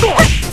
Force!